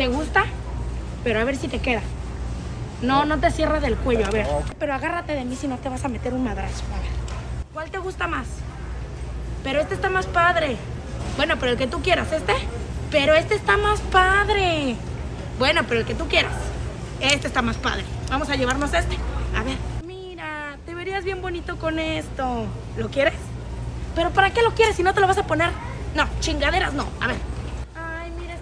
¿Te gusta? Pero a ver si te queda. No, no te cierra del cuello, a ver. Pero agárrate de mí si no te vas a meter un madrazo. A ver. ¿Cuál te gusta más? Pero este está más padre. Bueno, pero el que tú quieras, ¿este? Pero este está más padre. Bueno, pero el que tú quieras. Este está más padre. Vamos a llevarnos este. A ver. Mira, te verías bien bonito con esto. ¿Lo quieres? ¿Pero para qué lo quieres si no te lo vas a poner? No, chingaderas no. A ver.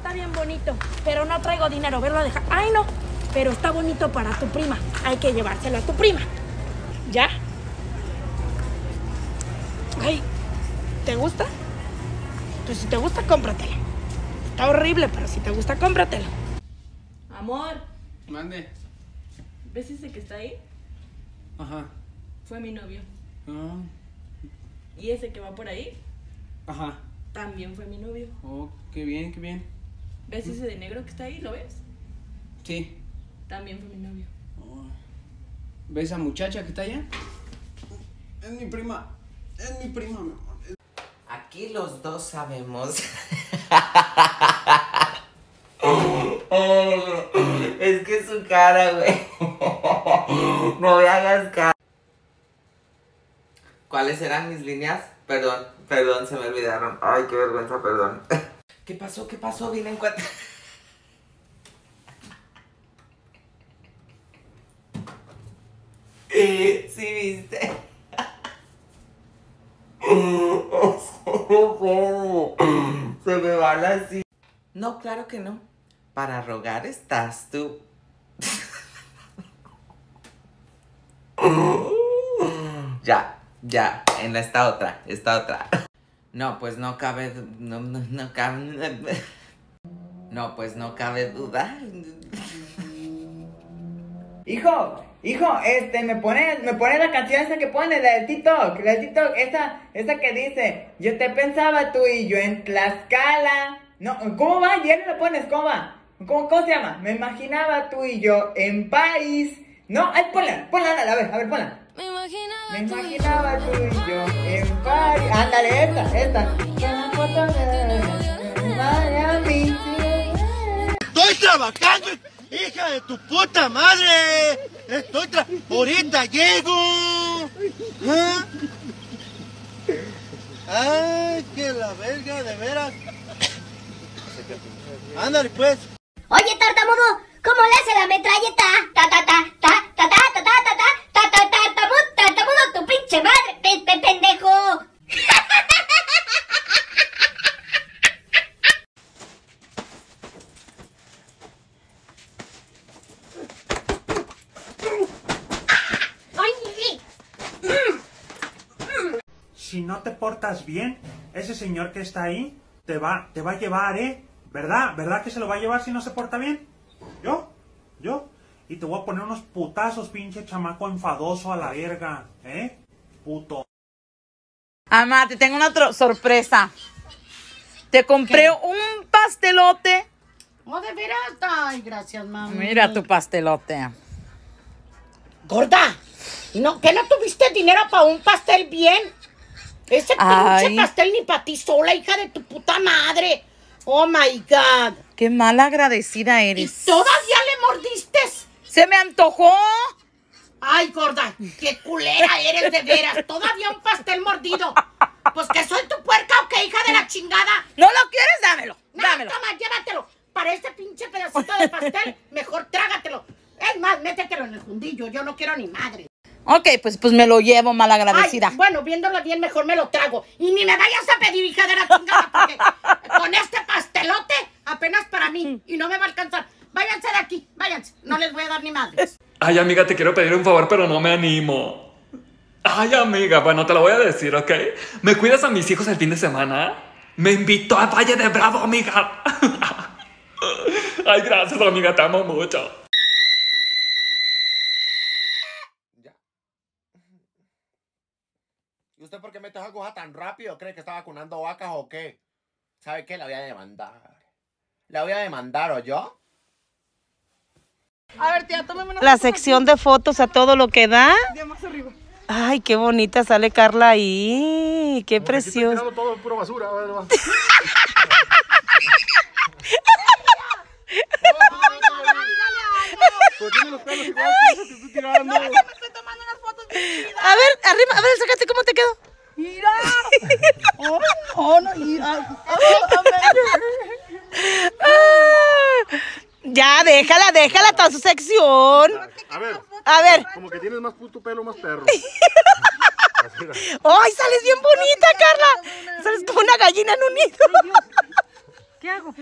Está bien bonito. Pero no traigo dinero. Verlo a dejar. Ay, no. Pero está bonito para tu prima. Hay que llevárselo a tu prima. ¿Ya? Ay, ¿te gusta? Pues si te gusta, cómpratela. Está horrible, pero si te gusta, cómpratela. Amor, Mande. ¿ves ese que está ahí? Ajá. Fue mi novio. Ah, Y ese que va por ahí Ajá. también fue mi novio. Oh, qué bien, qué bien. ¿Ves ese de negro que está ahí? ¿Lo ves? Sí. También fue mi novio. Oh. ¿Ves a esa muchacha que está allá? Es mi prima. Es mi prima, mi amor. Aquí los dos sabemos. es que su cara, güey. No me hagas cara. ¿Cuáles eran mis líneas? Perdón, perdón, se me olvidaron. Ay, qué vergüenza, perdón. ¿Qué pasó? ¿Qué pasó? Vine en cuenta. Sí, viste. Se me van así. No, claro que no. Para rogar estás tú. ya, ya, en esta otra, esta otra. No, pues no cabe, no, no, no cabe, no, pues no cabe duda. Hijo, hijo, este, me pone, me pone la canción esa que pone, la de TikTok, la de TikTok, esa, esa que dice, yo te pensaba tú y yo en Tlaxcala. No, ¿cómo va? Ya no la pones, ¿cómo va? ¿Cómo, cómo se llama? Me imaginaba tú y yo en país. No, ay, ponla, ponla, a ver, a ver, ponla. Me imaginaba, Me imaginaba tú y yo en París. Ándale, esta, esta. Miami. Estoy trabajando, hija de tu puta madre. Estoy tra... Ahorita llego. ¿Ah? Ay, que la verga, de veras. Ándale, pues. Oye, tartamudo, ¿cómo le hace la metralleta? Ta, ta, ta, ta, ta, ta pinche madre, pe, pe- pendejo. Ay, si no te portas bien, ese señor que está ahí te va, te va a llevar, ¿eh? ¿Verdad? ¿Verdad que se lo va a llevar si no se porta bien? ¿Yo? ¿Yo? Y te voy a poner unos putazos, pinche chamaco enfadoso a la verga, ¿eh? Puto. Amá, te tengo una sorpresa. Te compré un pastelote. Oh, de veras. Ay, gracias, mami. Mira tu pastelote. Gorda, ¿no, ¿qué no tuviste dinero para un pastel bien? Ese Ay. pinche pastel ni para ti sola, hija de tu puta madre. Oh my God. Qué mal agradecida eres. ¿Todavía le mordiste? Se me antojó. Ay, gorda, qué culera eres de veras. Todavía un pastel mordido. Pues que soy tu puerca o qué, hija de la chingada. ¿No lo quieres? Dámelo. No, dámelo. toma, llévatelo. Para este pinche pedacito de pastel, mejor trágatelo. Es más, métetelo en el fundillo. Yo no quiero ni madre. Ok, pues, pues me lo llevo mal agradecida. Ay, bueno, viéndolo bien, mejor me lo trago. Y ni me vayas a pedir, hija de la chingada, porque con este pastelote apenas para mí. Y no me va a alcanzar. Váyanse de aquí, váyanse. No les voy a dar ni madres. Ay, amiga, te quiero pedir un favor, pero no me animo. Ay, amiga, bueno, te lo voy a decir, ¿ok? ¿Me cuidas a mis hijos el fin de semana? Me invitó a Valle de Bravo, amiga. Ay, gracias, amiga, te amo mucho. ¿Y usted por qué mete esa aguja tan rápido? ¿Cree que está vacunando vacas o qué? ¿Sabe qué? La voy a demandar. La voy a demandar, ¿o yo? A ver, tía, tómame una La sección de fotos a todo lo que da. Ya más arriba. Ay, qué bonita sale Carla ahí. Qué preciosa. todo puro basura. Que estoy tirando. A ver, arriba, a ver, sácate cómo te quedó. Mira. Oh, no, no, mira. Ah, Ya, déjala, déjala toda su sección. A ver. A ver. Como que tienes más puto pelo, más perro. ¡Ay, sales bien bonita, Carla! Sales como una gallina en un nido. ¿Qué hago?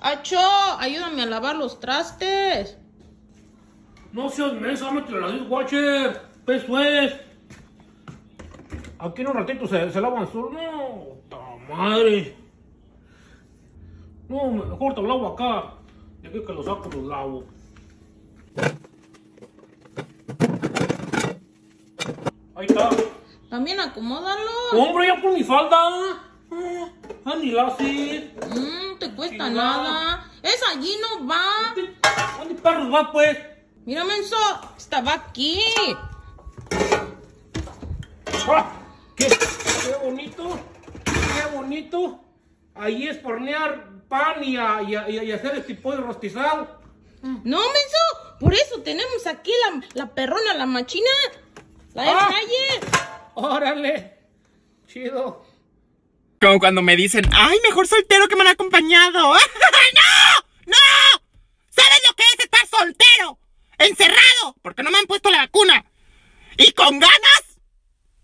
Acho, ayúdame a lavar los trastes. No seas mensa, métele la dishwasher. Eso es. Aquí en un ratito se, se lavan solos. No, ta madre. No, mejor te lo lavo acá. De aquí que lo saco, los lavo. Ahí está. También acomódalo. Hombre, ya por mi falda. Ah, ni la. Mm, te cuesta nada. Esa allí no va. ¿Dónde perros va, pues? Mira, menso. Estaba aquí. Ah, ¿Qué? Qué bonito. Qué bonito. Ahí es hornear pan y, a- y a- y a- y hacer este pollo rostizado. No, menso. Por eso tenemos aquí la, la perrona, la machina. La del Ah. calle. Órale. Chido. Como cuando me dicen, ay, mejor soltero que mal acompañado. ¡No! ¡No! ¿Sabes lo que es estar soltero? Encerrado, porque no me han puesto la vacuna. ¿Y con ganas?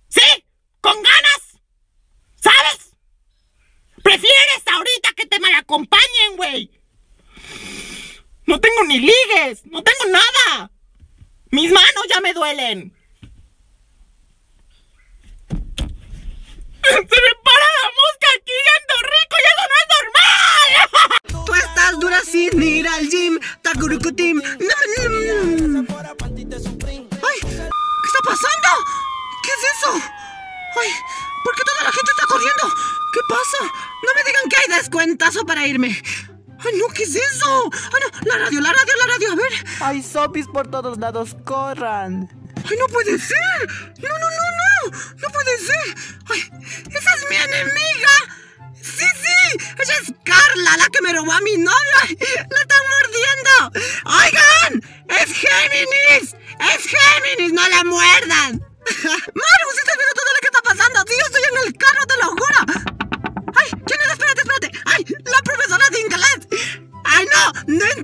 ¿Sí? ¿Con ganas? ¿Sabes? Prefieres ahorita que te mal acompañen, güey. No tengo ni ligues, no tengo nada. Mis manos ya me duelen. ¡Se me para la mosca aquí, ando rico y eso no es normal! Tú estás dura sin ir al gym, takurukutim. ¡Ay! ¿Qué está pasando? ¿Qué es eso? ¡Ay! ¿Por qué toda la gente está corriendo? ¿Qué pasa? No me digan que hay descuentazo para irme. ¡Ay, no! ¿Qué es eso? ¡Ay, no! ¡La radio, la radio, la radio! A ver. Hay zombies por todos lados, corran. ¡Ay, no puede ser! ¡No, no, no, no! ¡No puede ser! ¡Ay! ¡Esa es mi enemiga! ¡Sí, sí! ¡Ella es Carla, la que me robó a mi novio! ¡Ay, ¡La están mordiendo! ¡Oigan! ¡Es Géminis! ¡Es Géminis! ¡No la muerdan!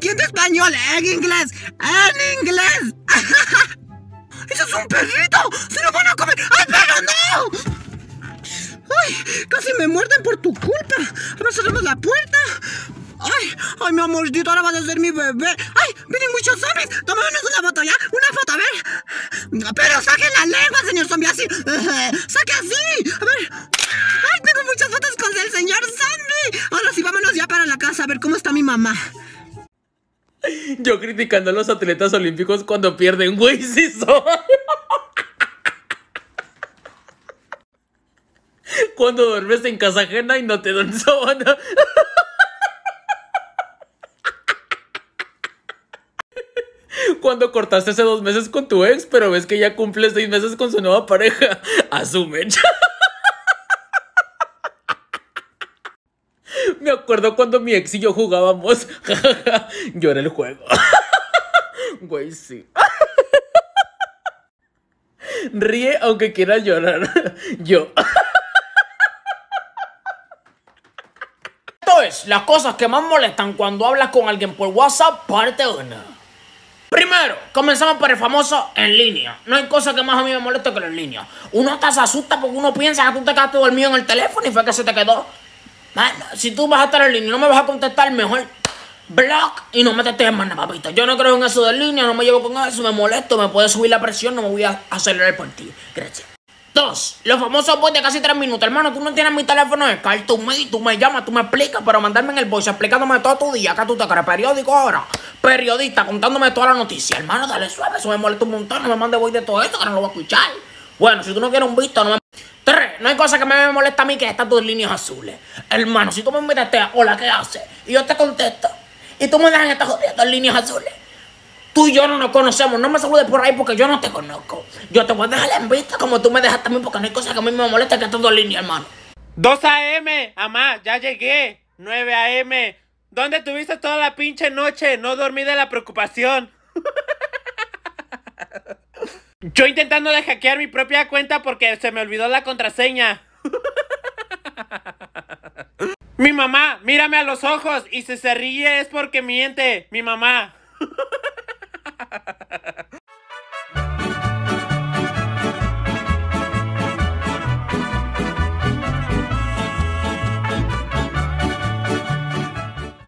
¡No entiendo español! ¡En inglés! ¡En inglés! ¡Eso es un perrito! ¡Se lo van a comer! ¡Ay, pero no! ¡Ay! Casi me muerden por tu culpa. A ver, cerramos la puerta. ¡Ay! ¡Ay, mi amorcito! Ahora vas a ser mi bebé. ¡Ay! ¡Vienen muchos zombies! ¡Tomémonos una foto ya! ¡Una foto! A ver. ¡Pero saque la lengua, señor zombie! ¡Así! ¡Saque así! A ver. ¡Ay! Tengo muchas fotos con el señor zombie. Ahora sí, vámonos ya para la casa a ver cómo está mi mamá. Yo criticando a los atletas olímpicos cuando pierden, güey, sí son. Cuando duermes en casa ajena y no te dan sábana. Cuando cortaste hace dos meses con tu ex, pero ves que ya cumple seis meses con su nueva pareja. Asume. Me acuerdo cuando mi ex y yo jugábamos. yo era el juego. Güey, sí. Ríe aunque quieras llorar. Yo. Esto es las cosas que más molestan cuando hablas con alguien por WhatsApp, parte 1. Primero, comenzamos por el famoso en línea. No hay cosa que más a mí me moleste que en línea. Uno hasta se asusta porque uno piensa que tú te quedaste dormido en el teléfono y fue que se te quedó. Mano, si tú vas a estar en línea y no me vas a contestar, mejor block y no me te nada, papito. Yo no creo en eso de línea, no me llevo con eso, me molesto, me puede subir la presión, no me voy a acelerar por ti. Gracias. Dos, los famosos boys de casi tres minutos. Hermano, tú no tienes mi teléfono de car, tú me, tú me llamas, tú me explicas, pero mandarme en el voice explicándome todo tu día, acá tú te crees periódico ahora. Periodista contándome toda la noticia. Hermano, dale suave, eso me molesta un montón, no me mandes voy de todo esto, que no lo voy a escuchar. Bueno, si tú no quieres un visto, no me... Tres, no hay cosa que me molesta a mí que estas dos líneas azules. Hermano, si tú me invitas a hola, ¿qué haces? Y yo te contesto, y tú me dejas estas dos líneas azules. Tú y yo no nos conocemos, no me saludes por ahí porque yo no te conozco. Yo te voy a dejar en vista como tú me dejas también porque no hay cosa que a mí me moleste que estas dos líneas, hermano. 2 AM, amá, ya llegué. 9 AM, ¿Dónde tuviste toda la pinche noche? No dormí de la preocupación. Yo intentando de hackear mi propia cuenta porque se me olvidó la contraseña. Mi mamá, mírame a los ojos y si se ríe es porque miente. Mi mamá.